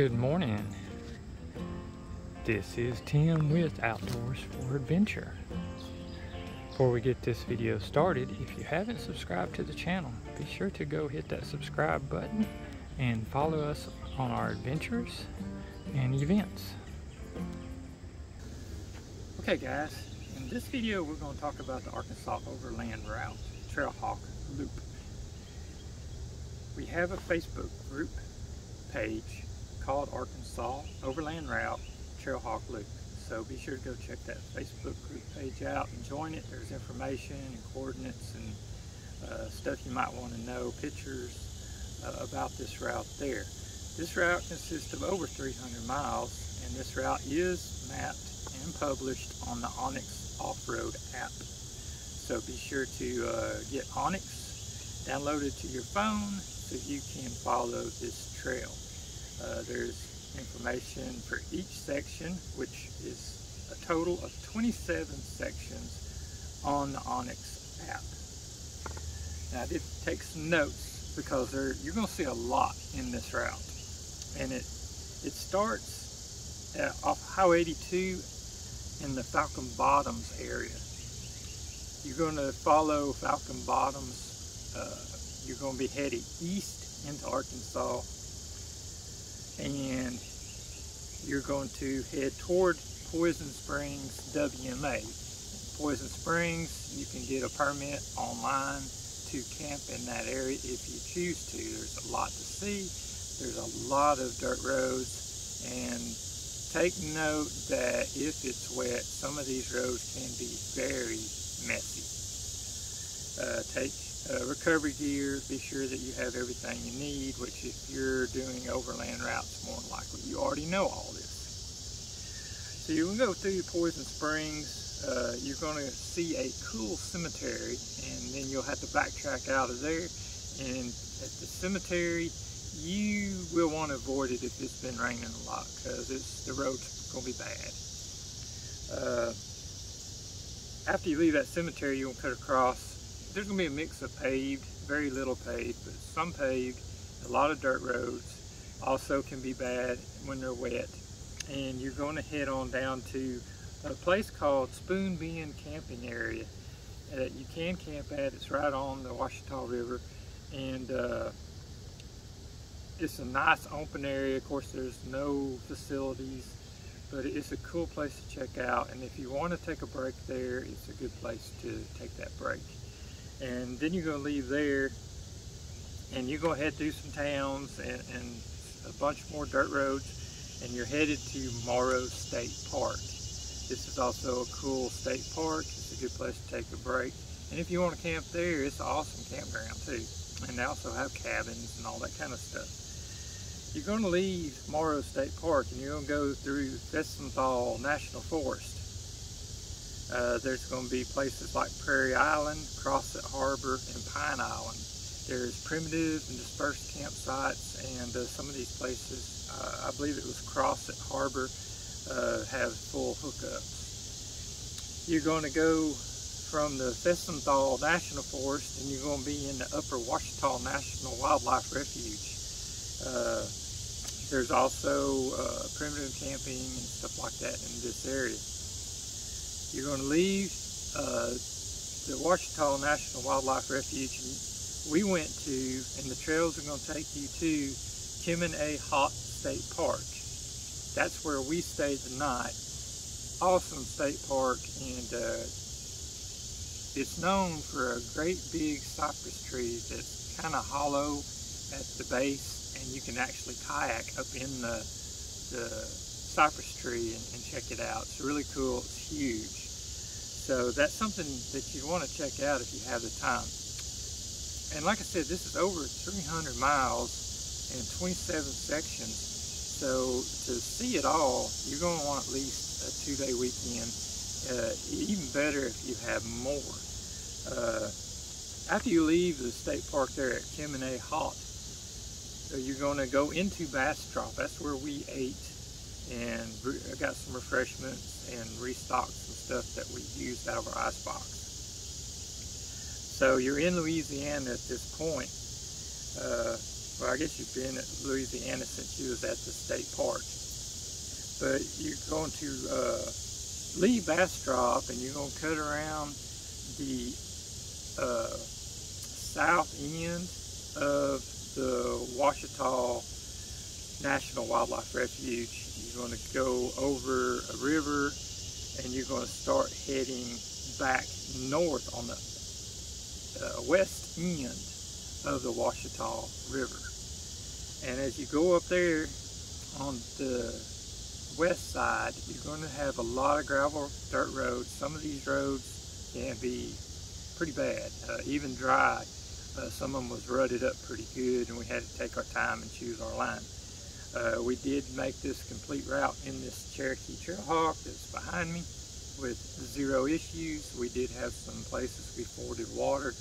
Good morning. This is Tim with Outdoors for Adventure. Before we get this video started, if you haven't subscribed to the channel, be sure to go hit that subscribe button and follow us on our adventures and events. Okay guys, in this video we're going to talk about the Arkansas Overland Route Trailhawk Loop. We have a Facebook group page called Arkansas Overland Route Trailhawk Loop. So be sure to go check that Facebook group page out and join it. There's information and coordinates and uh, stuff you might want to know, pictures uh, about this route there. This route consists of over 300 miles and this route is mapped and published on the onX Off-Road app. So be sure to uh, get onX downloaded to your phone so you can follow this trail. Uh, there's information for each section, which is a total of 27 sections on the onX app. Now I did take some notes because there, you're going to see a lot in this route. And it, it starts at, off Highway 82 in the Falcon Bottoms area. You're going to follow Falcon Bottoms. Uh, you're going to be headed east into Arkansas and you're going to head toward Poison Springs WMA. Poison Springs, you can get a permit online to camp in that area if you choose to. There's a lot to see. There's a lot of dirt roads and take note that if it's wet, some of these roads can be very messy. Uh, take uh, recovery gear, be sure that you have everything you need, which if you're doing overland routes, more likely you already know all this. So you can go through Poison Springs, uh, you're going to see a cool cemetery, and then you'll have to backtrack out of there, and at the cemetery, you will want to avoid it if it's been raining a lot, because it's the road's going to be bad. Uh, after you leave that cemetery, you'll cut across there's to be a mix of paved, very little paved, but some paved, a lot of dirt roads. Also can be bad when they're wet. And you're going to head on down to a place called Spoon Bend Camping Area. that you can camp at, it's right on the Ouachita River. And uh, it's a nice open area. Of course, there's no facilities, but it's a cool place to check out. And if you want to take a break there, it's a good place to take that break and then you're going to leave there and you go head through some towns and, and, a bunch more dirt roads and you're headed to Morrow State Park. This is also a cool state park. It's a good place to take a break. And if you want to camp there, it's an awesome campground too. And they also have cabins and all that kind of stuff. You're going to leave Morrow State Park and you're going to go through Felsenthal National Forest. Uh, there's going to be places like Prairie Island, Crossett Harbor, and Pine Island. There's primitive and dispersed campsites, and uh, some of these places, uh, I believe it was Crossett Harbor, uh, have full hookups. You're going to go from the Felsenthal National Forest, and you're going to be in the Upper Ouachita National Wildlife Refuge. Uh, there's also primitive camping and stuff like that in this area. You're going to leave uh, the Ouachita National Wildlife Refuge. And We went to, and the trails are going to take you to Chemin-A-Haut State Park. That's where we stayed the night. Awesome state park, and uh, it's known for a great big cypress tree that's kind of hollow at the base, and you can actually kayak up in the, the cypress tree and, and check it out. It's really cool. It's huge. So that's something that you want to check out if you have the time. And like I said, this is over 300 miles and 27 sections. So to see it all, you're going to want at least a two-day weekend. Uh, even better if you have more. Uh, after you leave the state park there at Chemin-A-Haut, so you're going to go into Bastrop. That's where we ate got some refreshments and restocked some stuff that we used out of our icebox. So you're in Louisiana at this point. Uh, well, I guess you've been at Louisiana since you was at the state park. But you're going to uh, leave Bastrop and you're going to cut around the uh, south end of the Ouachita National Wildlife Refuge. You're going to go over a river and you're going to start heading back north on the uh, west end of the Ouachita River. And as you go up there on the west side, you're going to have a lot of gravel dirt roads. Some of these roads can be pretty bad, uh, even dry. Uh, some of them was rutted up pretty good and we had to take our time and choose our line. Uh, we did make this complete route in this Cherokee Trailhawk that's behind me with zero issues. We did have some places we forded water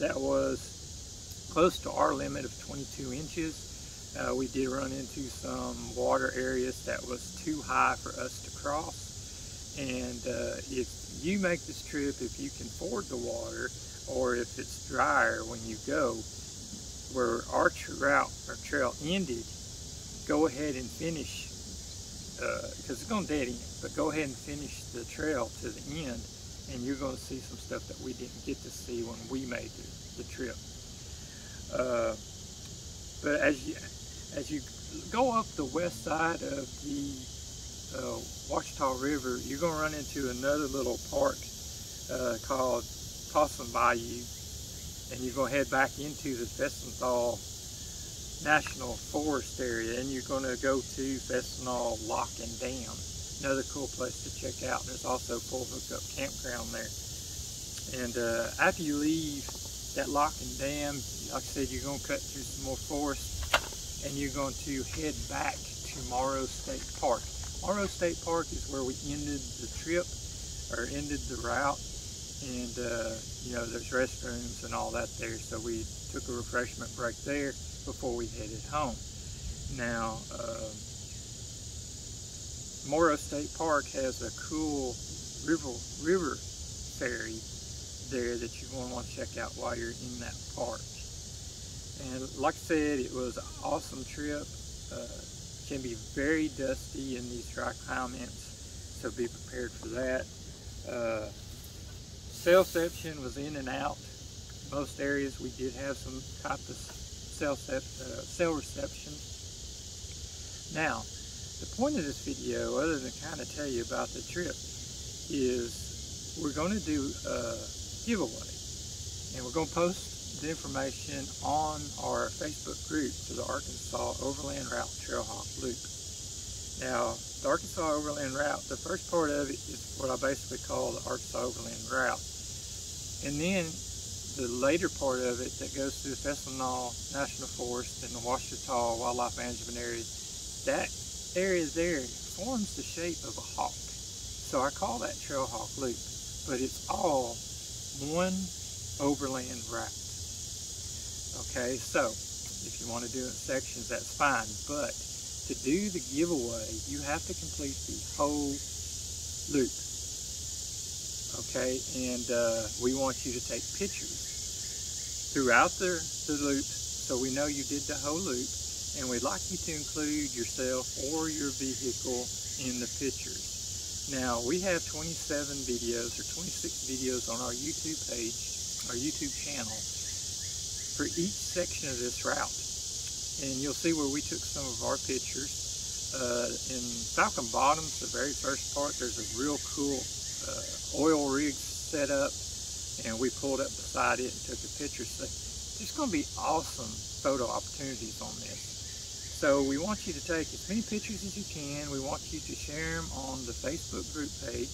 that was close to our limit of 22 inches. Uh, we did run into some water areas that was too high for us to cross. And uh, if you make this trip, if you can ford the water, or if it's drier when you go, where our route, our trail ended, go ahead and finish, because uh, it's going to dead end, but go ahead and finish the trail to the end, and you're going to see some stuff that we didn't get to see when we made the, the trip. Uh, but as you, as you go up the west side of the uh, Ouachita River, you're going to run into another little park uh, called Possum Bayou, and you're going to head back into the Felsenthal National Forest area and you're going to go to Felsenthal Lock and Dam. Another cool place to check out. There's also full hookup campground there. And uh, after you leave that Lock and Dam, like I said, you're going to cut through some more forest and you're going to head back to Morrow State Park. Morrow State Park is where we ended the trip or ended the route and uh, you know there's restrooms and all that there so we took a refreshment break there before we headed home. Now, uh, Morrow State Park has a cool river, river ferry there that you're going to want to check out while you're in that park. And like I said, it was an awesome trip. Uh, can be very dusty in these dry climates, so be prepared for that. Uh, cell reception was in and out. Most areas we did have some type of cell, uh, cell reception. Now, the point of this video, other than kind of tell you about the trip, is we're going to do a giveaway. And we're going to post the information on our Facebook group to the Arkansas Overland Route Trailhawk Loop. Now, the Arkansas Overland Route, the first part of it is what I basically call the Arkansas Overland Route. And then the later part of it that goes through the Felsenthal National Forest and the Ouachita Wildlife Management Area, that area there forms the shape of a hawk. So I call that Trailhawk Loop, but it's all one overland route. Okay, so if you want to do it in sections, that's fine, but to do the giveaway, you have to complete the whole loop. Okay, and uh, we want you to take pictures throughout the, the loop so we know you did the whole loop and we'd like you to include yourself or your vehicle in the pictures. Now we have 27 videos or 26 videos on our YouTube page, our YouTube channel for each section of this route. And you'll see where we took some of our pictures. Uh, in Falcon Bottoms, the very first part, there's a real cool uh, oil rig set up and we pulled up beside it and took a picture. So there's going to be awesome photo opportunities on this. So we want you to take as many pictures as you can. We want you to share them on the Facebook group page.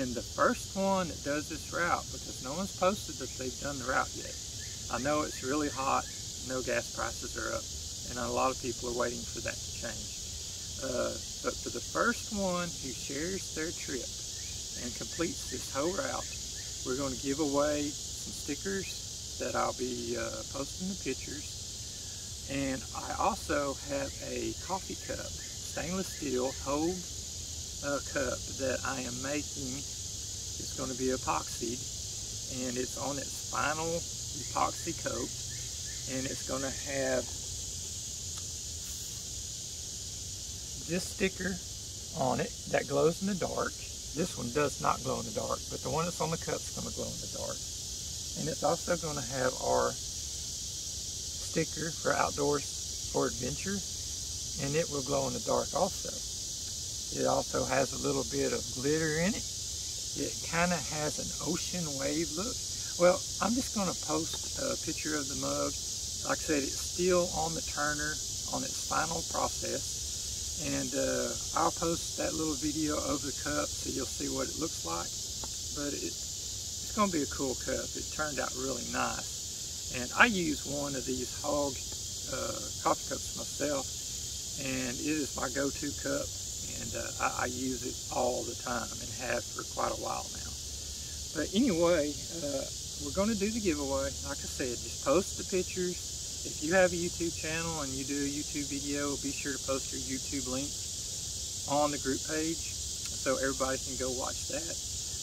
And the first one that does this route, because no one's posted that they've done the route yet. I know it's really hot, no gas prices are up, and a lot of people are waiting for that to change. Uh, but for the first one who shares their trip and completes this whole route, we're going to give away some stickers that I'll be uh, posting the pictures. And I also have a coffee cup, stainless steel hold uh, cup that I am making. It's going to be epoxied and it's on its final epoxy coat and it's going to have this sticker on it that glows in the dark this one does not glow in the dark, but the one that's on the cup is going to glow in the dark. And it's also going to have our sticker for outdoors for adventure, and it will glow in the dark also. It also has a little bit of glitter in it. It kind of has an ocean wave look. Well, I'm just going to post a picture of the mug. Like I said, it's still on the turner on its final process and uh, I'll post that little video of the cup so you'll see what it looks like. But it, it's going to be a cool cup. It turned out really nice. And I use one of these Hogg uh, coffee cups myself. And it is my go-to cup. And uh, I, I, use it all the time and have for quite a while now. But anyway uh, we're going to do the giveaway. Like I said just post the pictures if you have a YouTube channel and you do a YouTube video, be sure to post your YouTube link on the group page so everybody can go watch that.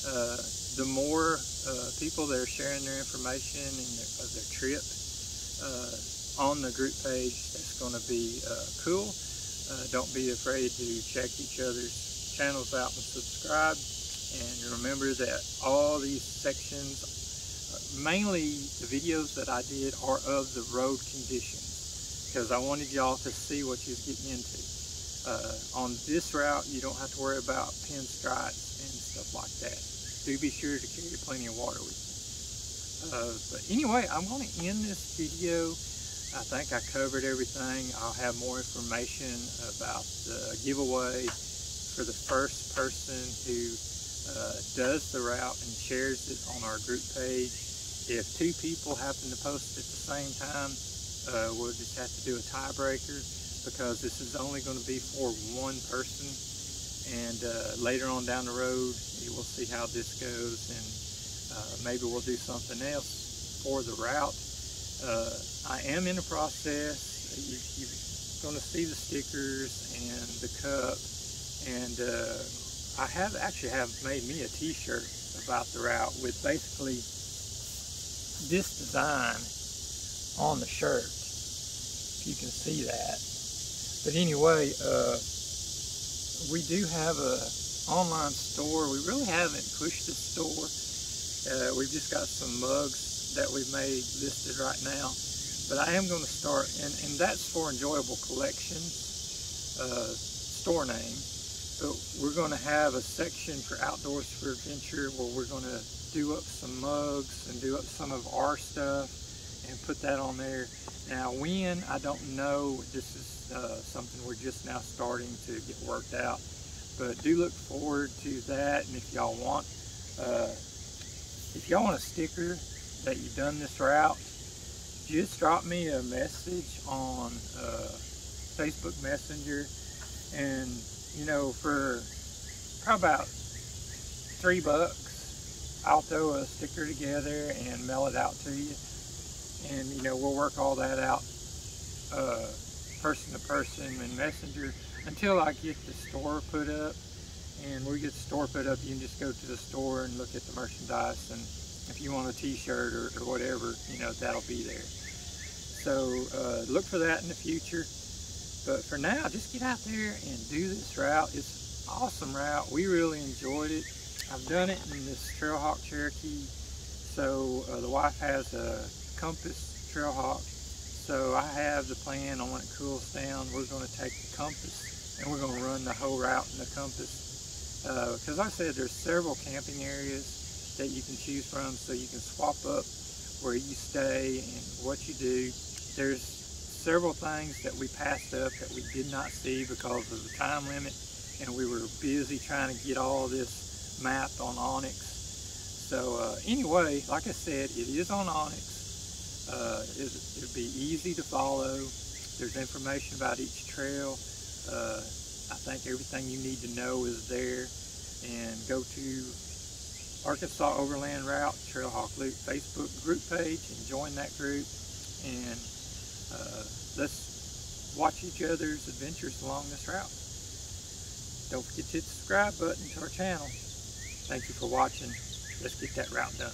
Uh, the more uh, people that are sharing their information and their, of their trip uh, on the group page, that's going to be uh, cool. Uh, don't be afraid to check each other's channels out and subscribe. And remember that all these sections mainly the videos that I did are of the road conditions because I wanted y'all to see what you're getting into. Uh, on this route, you don't have to worry about pinstripes and stuff like that. Do be sure to carry plenty of water with you. Uh, but anyway, I'm going to end this video. I think I covered everything. I'll have more information about the giveaway for the first person who uh, does the route and shares it on our group page if two people happen to post at the same time, uh, we'll just have to do a tiebreaker because this is only going to be for one person. And uh, later on down the road, we'll see how this goes and uh, maybe we'll do something else for the route. Uh, I am in the process. You, you're going to see the stickers and the cup. And uh, I have actually have made me a t-shirt about the route with basically this design on the shirt. If you can see that. But anyway, uh, we do have a online store. We really haven't pushed the store. Uh, we've just got some mugs that we've made listed right now. But I am going to start, and, and that's for Enjoyable Collections, uh, store name. But we're going to have a section for Outdoors for Adventure where we're going to do up some mugs and do up some of our stuff and put that on there. Now when, I don't know, this is uh, something we're just now starting to get worked out, but do look forward to that. And if y'all want, uh, if y'all want a sticker that you've done this route, just drop me a message on uh, Facebook Messenger. And you know for probably about three bucks I'll throw a sticker together and mail it out to you. And, you know, we'll work all that out uh, person to person and messenger until I get the store put up. And we get the store put up, you can just go to the store and look at the merchandise. And if you want a t-shirt or, or, whatever, you know, that'll be there. So uh, look for that in the future. But for now, just get out there and do this route. It's awesome route. We really enjoyed it. I've done it in this Trailhawk Cherokee. So uh, the wife has a Compass Trailhawk. So I have the plan on when it cools down, we're going to take the Compass and we're going to run the whole route in the Compass. Because uh, I said, there's several camping areas that you can choose from so you can swap up where you stay and what you do. There's several things that we passed up that we did not see because of the time limit and we were busy trying to get all this mapped on onX. So uh, anyway, like I said, it is on onX. Uh, it, it'll be easy to follow. There's information about each trail. Uh, I think everything you need to know is there. And go to Arkansas Overland Route Trailhawk Loop Facebook group page and join that group. And uh, let's watch each other's adventures along this route. Don't forget to hit the subscribe button to our channel. Thank you for watching. Let's get that route done.